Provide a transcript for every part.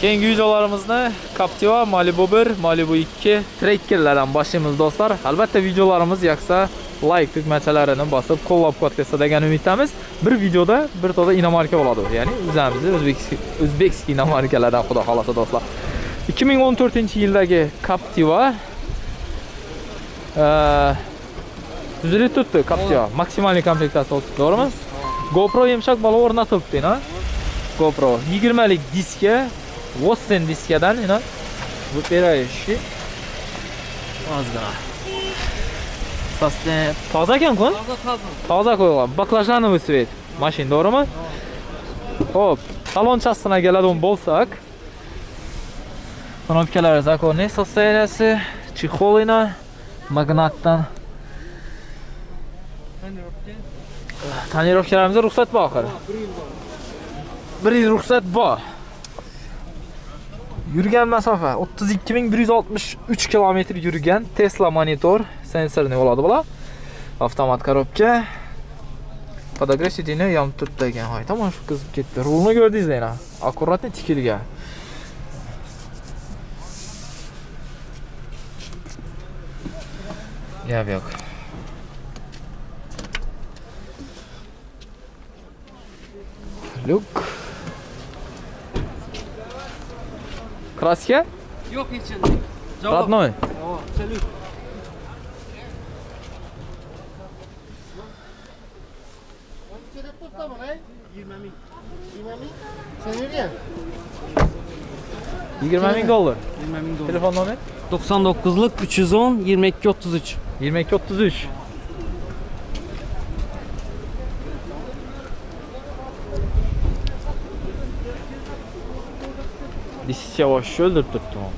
Keyingi videolarimizni Captiva, Malibu 1, Malibu 2 trekkerlardan boshlaymiz do'stlar. Albatta videolarimiz yoqsa like tugmachalarini bosib qo'llab-quvvatlaysa degan umiddamiz. Bir videoda bir to'da inomarka bo'ladi. Ya'ni o'zimizni o'zbekskiy o'zbekskiy inomarkalardan xudo xolasa do'stlar. 2014-yildagi Captiva жүз элүү копье максимальный комплектация болуп туурамы gopro emshak bola o'rnatilibdi ina gopro yigirmalik diska vossen diskadan ina выпирающий ozgina. Toza ekanku toza qo'yilgan. Баклажановый цвет mashina to'g'rimi? Ho'p salon частына keladigan bo'lsak. Кнопкалары законный состояниясы чехол ina magnatdan tonirovkalarimizda ruxsat bor axir. Bir yil ruxsat bor. Yurgan masofa 32163 kilometr yurgan Tesla monitor sensorni bo'ladi bular. Avtomat korobka. подогрев сиденья yonib turibdi ekan. hoy tamam shu qizib ketdi. Rulni ko'rdingizlar yana. Akkuratni tikilgan. Yap yo'q. Look. Kraska? Yo'q hech endi. Javob. Родной. Javob. Salut. Sen nereye? 20 ming dollar. 20 ming dollar. Telefon nomer? 99'lık 310 22 33. 22 33. Disiz yavaş tuttum onu.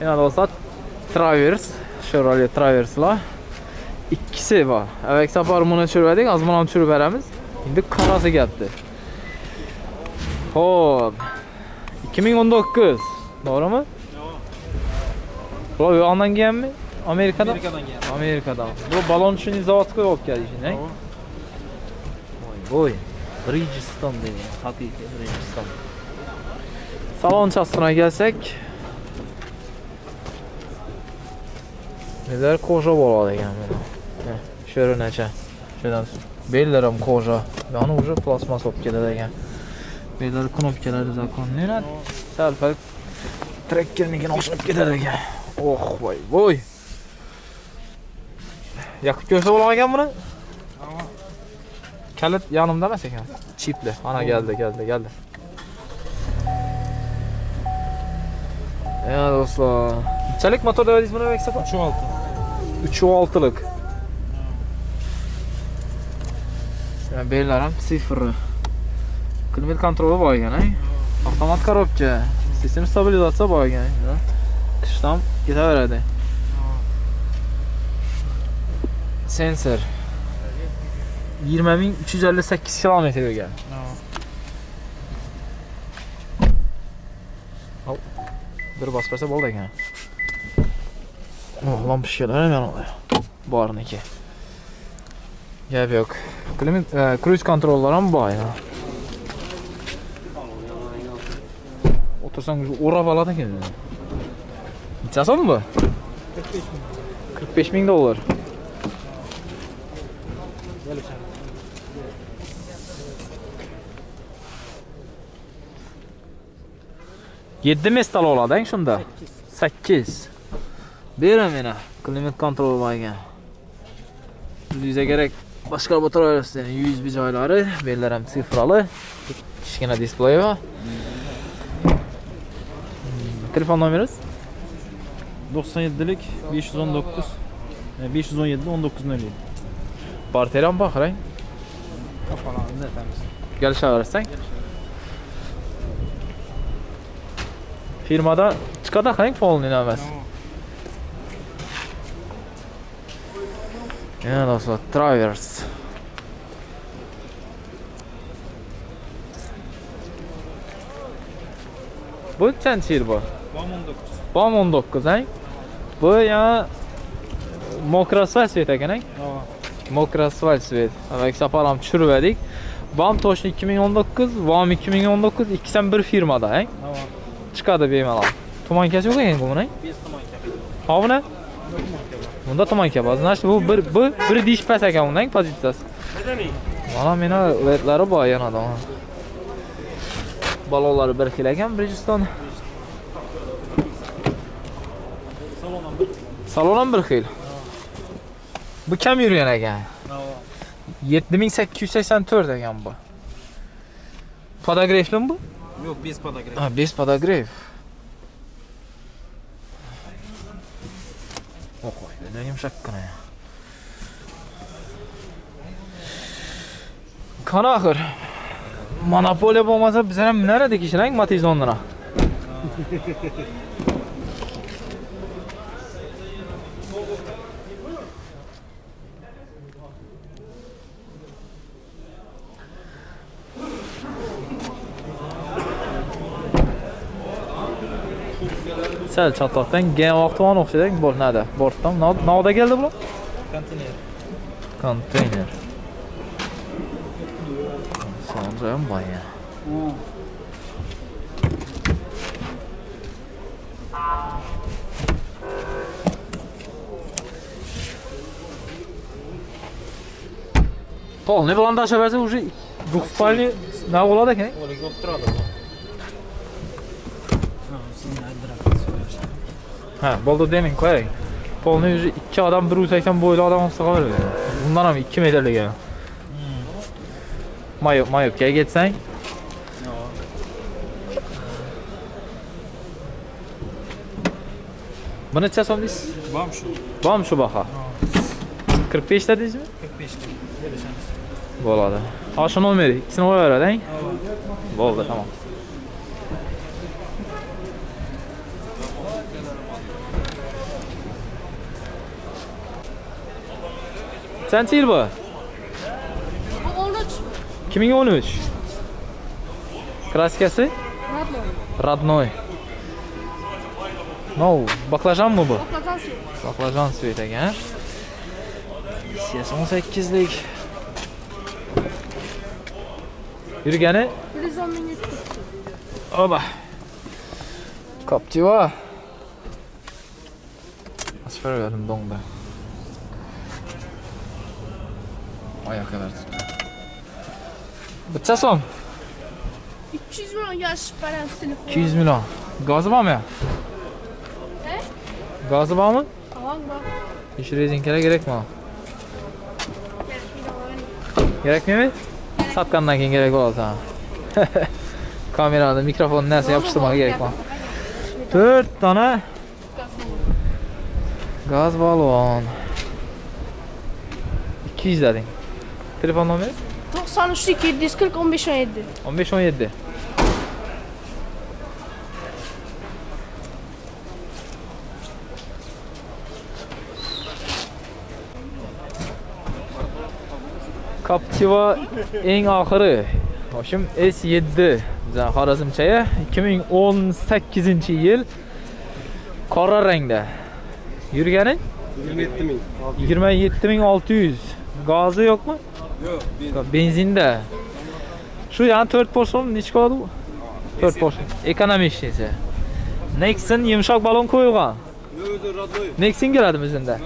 Yana olsa Travers, Chevrolet Travers'la ikkisi bor. Avval safar buni tushirdik, hozir buni ham tushirib beramiz. Endi qarasi gapdi. 2019 to'g'rimi? Yo'q yo'qdan kelganmi amerikadan amerikadan kelgan amerikadan bu balon tushini zavodga olib kelishini voy brijiston degan haqiqiy brijiston salon частына kelsak. Nelar koja bo'ladi ekan buni ko'rinacha shudan bellar ham koja yani уже пластмасс bo'lib ketadi ekan. Bellar knopkalari zakonniy. Sal pal trekkernikini o'xshab ketadi ekan. Oh, voy, voy. Yoqib ko'rsa bo'lmagan buni? Kalit yonimda emas ekan. Chipli. Ana geldi, geldi, geldi. Ya do'stlar, qanchalik motor dedingiz buni Vexapa? 36. 3.6'lık. Yani beyler ham sıfırı. Klimat kontrolü var ekan. Avtomat korobka, sistem stabilizatsiya bor ekan. Qishdan ketaveradi. Sensor. 20358 kilometr yo'lgan. Bir bosqasa bo'ldi ekan. Oh, lampochkalar ham yonadi. Borniki. Gap yo'q. Klimat, e, cruise kontrollar ham bor ya. O'tirsang o'rab oladi ekan. Necha so'm bu? 45 ming dollar. Yetti mestal oladi shunda. 8. Beraman mena. Klimat kontroli bor ekan. O'zingizga kerak boshqa o'tiraverasiz. USB joylari, bellar ham sifrali. Kichkina displey bor. Telefon nomeringiz? 97'lik 519 e, 517 1907. Porteri ham bor, qarang. Kelishaverasang. Firmada chiqadi qarang polni emas. Ya do'stlar, Travers. Bu yil bu? bom um 19 bom 19 ha bu yana mokra asfalt svet ekan ha mokra asfalt svet. Avvalgi safar tushirib edik bam toshni 2019 vam 2019 ikkisi ham bir firmada ha chiqadi bemalol. Tomonkasi yo'q ekan buni? Bez ha buni? Bunda tomonka bor значит bu bir bu bir deyish past ekan undan pozitsiyasi? Mana meni ledlari bor yanada balolari bir xil ekan Bridgestone. Salon ham bir xil. Bu kam yurgan ekan. Tamam. 7884 ekan bu. Podografli bu? Yok biz podagrev. Ha, bez podograf. O'qoy, juda yumshaqqina. Qani axir. Monopoliya bo'lmasa bizlar ham minar edik ishlang Matiz sal chatoqdan genvoq tomon o'xshaydi bo'lnadi bortdan noda keldi bular konteyner konteyner sandra boya Полный бландаж, а уже двухспальный на улада, не? Олег, вот трада. Ha, bo'ldi deming, qo'ying. Polni o'zi ikki odam 1.80 bo'yli odam olsa qoladi. Undan ham 2 metrlik. Mayo, mayo, qayga ketsang? Bu necha so'm deysiz? Bom shu. Bom shu baha. 45 ta deysizmi? 45 ta. Kelishamiz. Bo'ladi. Ha, shu nomer, ikkisini qo'yib yuboradi. Bo'ldi, tamam. Sensi yıl bu? Bu 13. 2013. Kraskası? Radnoy. Radnoy. No, baklajan mı bu? Baklajan suyu. Baklajan suyu degan. CS18lik. Yurgani? 110 ming yetdi. Oba. Captiva. Asfar verdim dongda. Aya kadar. Bitta so'm 200 milyon yaş paran telefon. 200 milyon. Gazı bormi? He? Gazı bormi? Tamam bak. Ish rezinkalar kerakmi? Kerak Kerakmi? Satgandan keyin kerak bo'ladi sana. Kamerani, mikrofonni narsa yopishtirmoq kerak bo'ladi. 4 dona gaz balon. 200 deding. Telefon nomeri? 93 740 15 17. 15 17. Captiva eng oxiri. Hoshim S7 bizning Xorazmchaya 2018-yil qora rangda. Yurgani 27 ming. 27600. Gazi yo'qmi? Yo, benzin. de. Şu yani 4 porsiyon ne çıkardı bu? 4 porsiyon. Ekonomi işleyse. Nexin yumuşak balon koyulgan. Yok, özü radloyu. Nexin geldi mi üzerinde? Yok,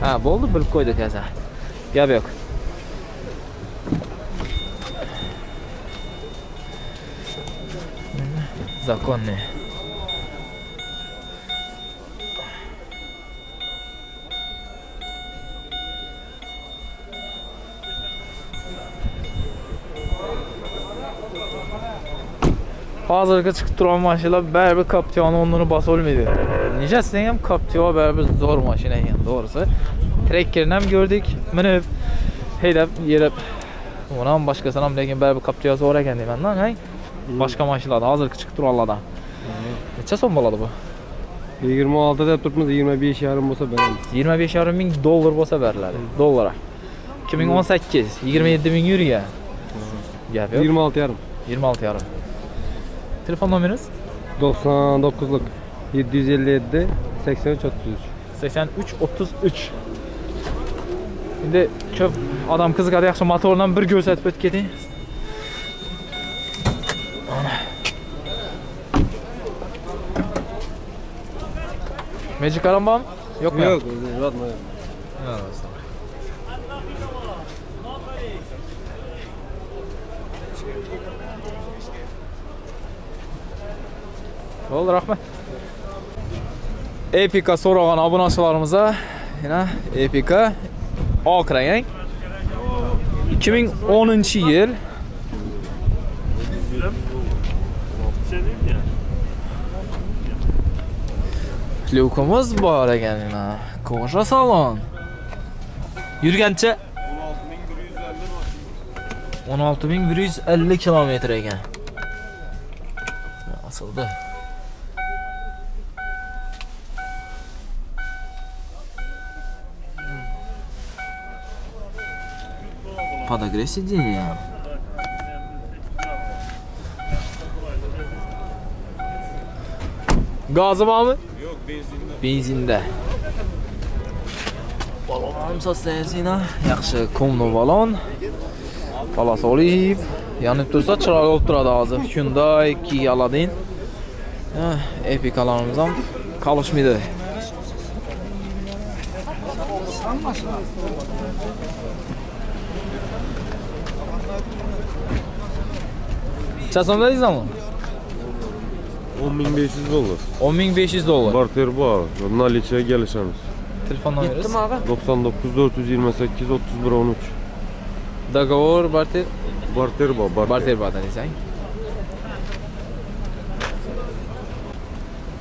Ha, bu oldu, bölüp koyduk ya sen. Gel yok. Chiqib turgan mashinalar baribir Captiva'ni o'rnini bosa olmaydi. Nechasidan ham Captiva baribir zo'r mashina ekan, to'g'risi. Trekkerni ham ko'rdik, minib, haydab, yerib. Uni ham lekin baribir Captiva zo'r ekan deyman-da, hay. Boshqa mashinalardan hozirgi chiqib turganlardan. Necha so'm bo'ladi bu? 26 deb turibmiz, 25 yarim bo'lsa beramiz. 25,5 ming dollar bo'lsa beriladi. Dollar. 2018 27 ming yurgan. Gap yo'q. 26 yarim. 26 yarim. Telefon nomeringiz? 99'luk 757 83 33. 83 33. Endi ko'p odam qiziqadi yaxshi motordan bir ko'rsatib o'tib. Ana. Magic aram bormi? Yo'qmi? Yok, rodma. Bo'ldi, rahmat. epika so'ragan obunachilarimizga yana epika oq rang 2010-yil Lyukimiz bor ekan yana. Koja salon. Yurgancha 16150 kilometr ekan. Aslida Подогрей сиденье. Gazı var mı? Yok benzinde. Benzinde. Balonlarım sostoyaniyasida yaxshi kumli balon. Palasoliv. Yonib tursa chiroyli bo'lib turadi hozir. Hyundai, Kia Aladdin. Ha, Epicalarimiz ham qolishmaydi. Çasam dediniz ama? 10500 dolar. 10500 dolar. Barter var. Наличие gelişemiz. Telefon numarası. 99 428 31 13. Договор barter. Barter var. Barter. Barter badan desang.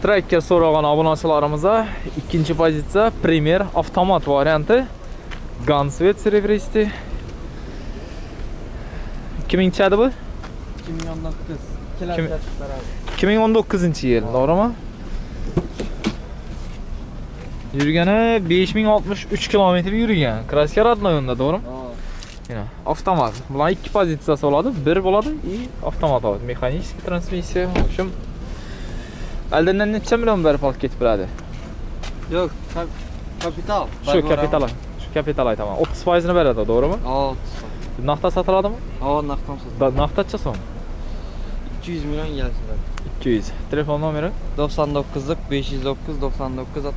Tracker so'ragan obunachilarimizga ikkinchi pozitsiya Premier avtomat varianti. Gunsvet serveristi. 2000 chadi bu? 2019. Kim- 2019 yil, to'g'rimi? Yurgani 5063 km yurgan. Kraska родной to'g'rimi? Yana avtomat. Bular ikki pozitsiyasi bo'ladi. Bir bo'ladi и avtomat bo'ladi. Mexanik transmissiya. В общем, Aldandan necha million berib olib ketib beradi? Yok, kap kapital. Shu kapital. Shu kapital aytaman. 30% ni beradi, to'g'rimi? Alt. Naqdda sotiladimi? Hava nakdam satın. Da- Naqdcha so'm. 200 milyon gelsin. 200. Telefon nomeri 99'luk 509 99 69.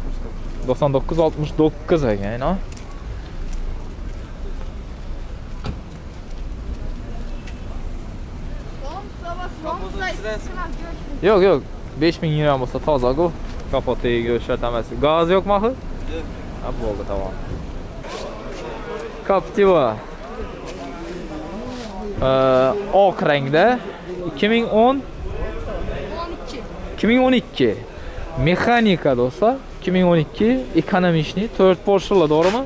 99 69 ekan, ha? Yo'q, yo'q. 5000 yuan bo'lsa toza-ku. Kapotiga o'xshatamiz. Gaz yo'qmi axir? Yo'q. Ha, bo'ldi, tamam. Captiva. Ee, oq rangda 2010 12. 2012 mexanika do'stlar. 2012 ekonomishniy 4 Porsche'lar to'g'rimi?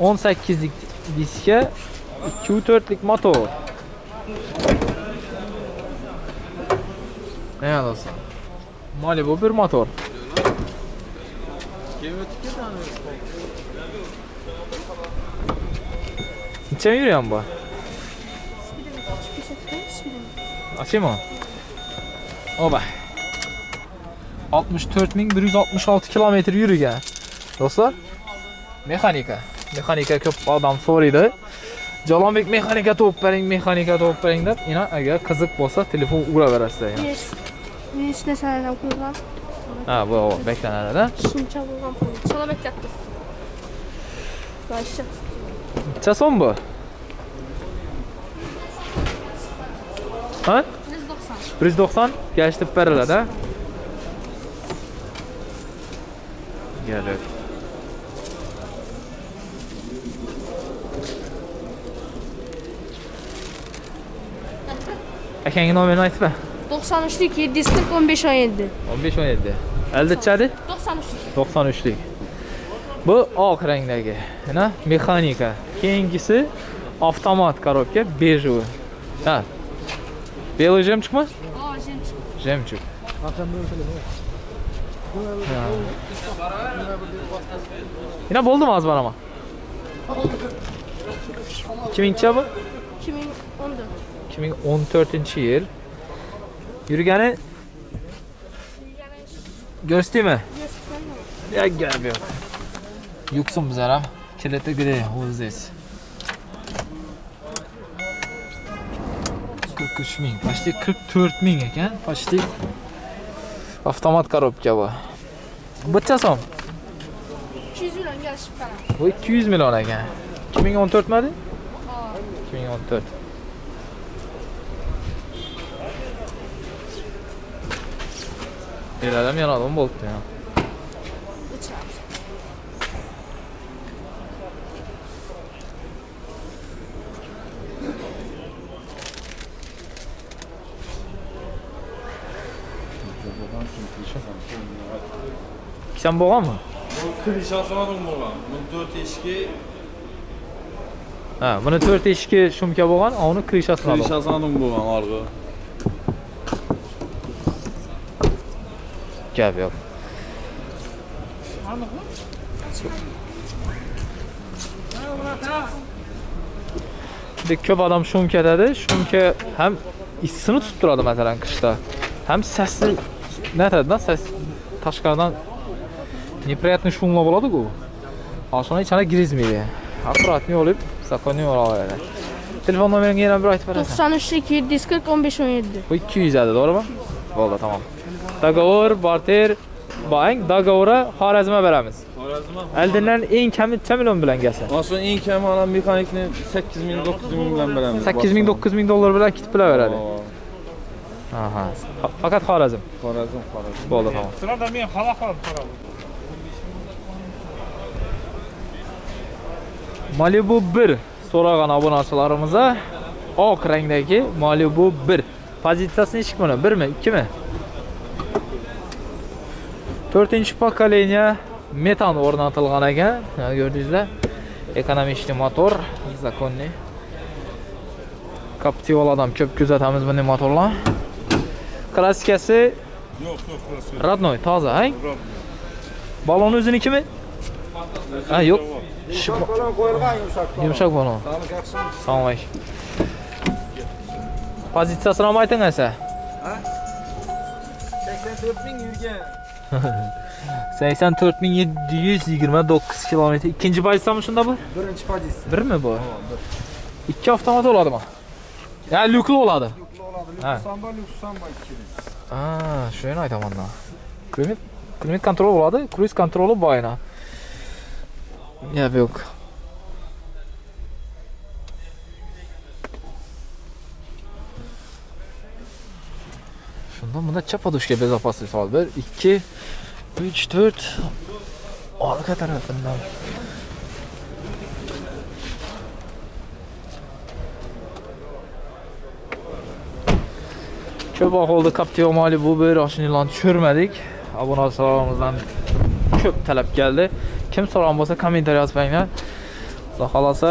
18lik diska 2.4lik motor. Ne do'stlar? Malibu bir motor. Necha yurgan bu? Açayım mı? Oba. 64166 kilometr yurgan. Do'stlar, mexanika. Mexanika ko'p odam so'raydi. Jalonbek mexanika topib bering, mexanika topib bering deb, yana agar qiziq bo'lsa telefon uraverasizlar. yana. Yes. Yes, desenlerden kullan. Ha, bu bu, beklanadi. Şunça bulgan pulu. Sana beklettim. Başla. Necha so'm bu? Ha? 190. 190 gashti beriladi, ha? Galik. Akangning nomini aytma. 93lik 740 1517. 1517. Aldichadi? 93lik. 93lik. Bu oq rangdagi, mana mexanika. Keyingisi avtomat korobka, bejovi. Ha, Белый жемчуг mi? Aa, jemçik. Жемчуг. Ha. Yine buldum az var ama. Kiminchi bu? 2014. 2014 yil. Yurgani Göstereymi? Göstermem. Ya gap yo'q. Yuksin bizlar ham. Kiliti gidey o'zingiz. uch ming. Почти qirq to'rt ming ekan. Почти avtomat korobka bu bitta so'm. 200 yuz millionga alishibman bu ikki yuz million ekan. 2014 ming o'n to'rtmadi ikki ming o'n to'rt. Bo'libdi. Sen bo'lganmi? Klishasi ma'lum bo'lgan. Buni 4 eshikki, Ha, buni 4 eshikli shumka bo'lgan, a uni krishasi ma'lum. klishasi ma'lum bo'lgan orqa. Gap yo'q. Juda ko'p odam shumka dedi. Shumka ham issini tutib turadi masalan qishda. Ham sasni nima ses tashqaridan неприятный шумlar bo'ladi-ku. Oshxona ichana girizmaydi. Аккуратный olib, спокойный olaveradi. Telefon nomeringni yana bir aytib berasan. 93 740 15 17. Bu 200 edi, to'g'rimi? Bo'ldi, tamam. Dogovor, barter, bang, dogovora Xorazmga beramiz. Xorazm. Oldindan eng kami necha million bilan kelsa? Mana eng kam mana mexanikni 8000 9000 bilan beramiz. 8000 9000 dollar bilan ketib bilaveradi. Oo, Aha. Fa- Faqat Xorazm. Xorazm, Xorazm. Bo'ldi, tamam. Sırada men xalaq qilib qarab. Malibu 1 so'ragan obunachilarimizga oq rangdagi Malibu 1. Pozitsiyasi nechik buni? 1 mi, 2 mi? 4 pokoleniya metan o'rnatilgan ekan. Ko'rdingizlar? Ekonomичный motor, zakonniy. Captiva'lardan ko'p kuzatamiz bunday motorlar. Klassikasi Yo'q, yo'q. Radnoy, toza, ha? Balon o'zinikimi? Ha, yo'q. Shib- Yumshoq balon. Salom alaykum. Pozitsiyasini ham ayting esa. 84729 kilometr. Ikkinchi pozitsiyami shunda bu? Birinchi pozitsiya. Birmi bu? Ikki avtomat bo'ladimi? Ya, lyukli bo'ladi. Ha. Samba, lyuks samba ikkili. Shuni aytaman klimat kontroli bo'ladi, kruiz kontroli Ev yok. Şundan buna çapa düşke bez apası sal ver. 2 3 4 arka tarafından. Köp oldu Captiva Mali bu bir aşın ilan çürmedik. Abone olsalarımızdan köp talep geldi. kim so'rog'im bo'lsa kommentariy yozibanglar xudo xohlasa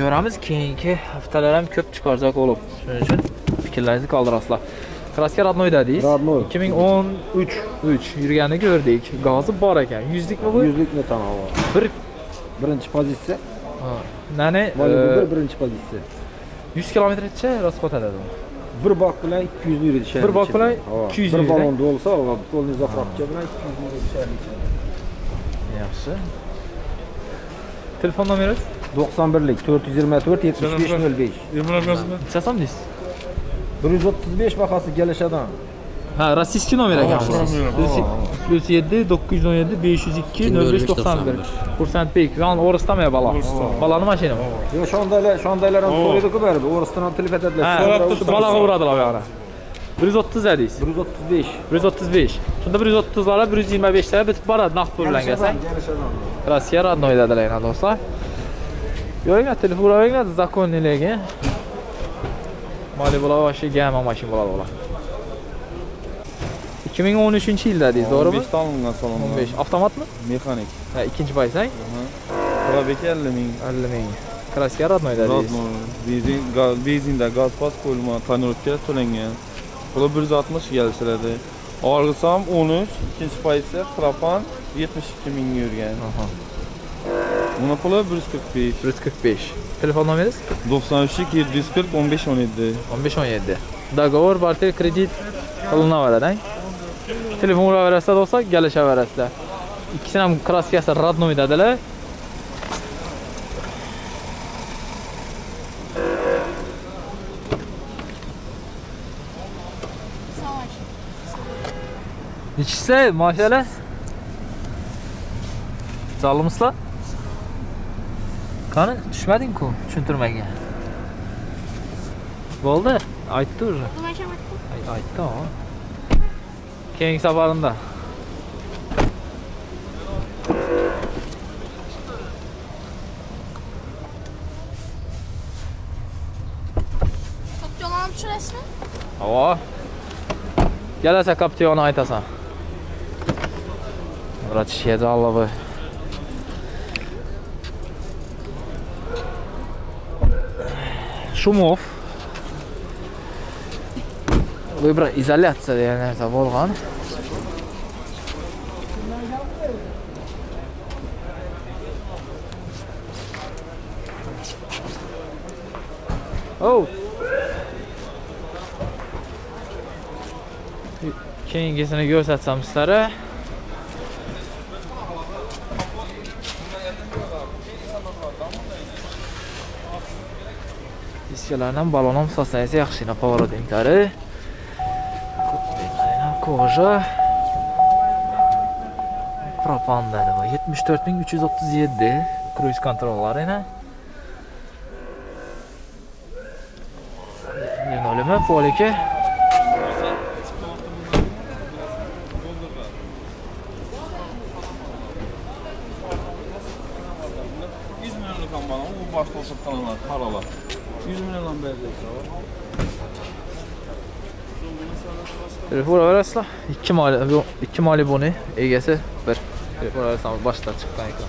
ko'ramiz keyingi haftalar ham ko'p chiqarsa klub shuning uchun fikrlaringizni qoldirasizlar kraska родной dedingiz родной ikki ming o'n uch uch yurganini ko'rdik. Gazi bor ekan. Yuzlikmi bu? Yuzlikni tanlovi bir birinchi pozitsiya. Nani bir e, birinchi pozitsiya. yuz kilometrgacha расход etadi bir bok bilan ikki yuzni yuritishadi bir bok bilan ikki yuz bir ballon bo'lsa to'lni zafroqcha bilan ikki yuzni yuritishadi Yaxshi. Telefon nomeringiz? 91lik 424 7505. Yemlanmasmi? Necha so'm deysiz? 135 bahası gelişadan. Ha, rossiyskiy nomer ekan. Plus 7 917 502 05 91. Kursantbek. Yon o'ristamay balo. Baloni mashinami? Yo şu andaylar, şu andaylar ham so'raydi ku bari. O'riston telef etadilar. Ha, balog'i uradilar bir yuz 135. 135. bir yuz o'ttiz besh bir yuz o'ttiz besh shunda bir yuz o'ttizlar bir yuz yigirma beshlar bitib boradi naqd pul bilan kelsak rossiya родной dedilar do'stlar yuringlar telefon uravinglar законныйлigi moli bo'la boshiga hamma mashina bo'ladi bular ikki ming o'n uchinchi yilda deysiz to'g'rimi o'n besh tomonidan salon o'n besh avtomatmi mexanik ha ikkinchi paysak probeki elli ming elli ming kraska родной deysiz benzin benzinda gaz qo'yilma tonirovka to'langan Bular 160 kelishadi. Orqasi ham 13, ikkinchi pozitsiya propan 72 ming yurgan. Aha. Buni puli 145. 145. Telefon nomeringiz? 93 740 15 17. 15 17. Договор, barter, kredit qilinaveradi. telefon uraverasizlar do'stlar kelishaverasizlar ikkisini ham kraskasi роднойdadirlar Savaş. nechisi maşallah sog'limisizlar qani tushmading-ku tushuntirmaga bo'ldi aytdi уже Ulaşa bak. Ay- aytdi o keyingi safarimda Çok yalan düşürəsmi? Havo. Брат Щедаловы. Шумов. Выбрал изоляция, я не знаю, болган. Оу. Keyingisini көрсәтсам, sizlarga. sosischalarni ham balonam состояние yaxshigina поворотниклari кожа пропанда yetmish to'rt ming uch yuz o'ttiz yetti kruiz kontrollari yana Telefon verasizlar. Ikki mali, bu ikki mali buni egasi bir. Telefon verasizlar boshdan chiqqan ekan.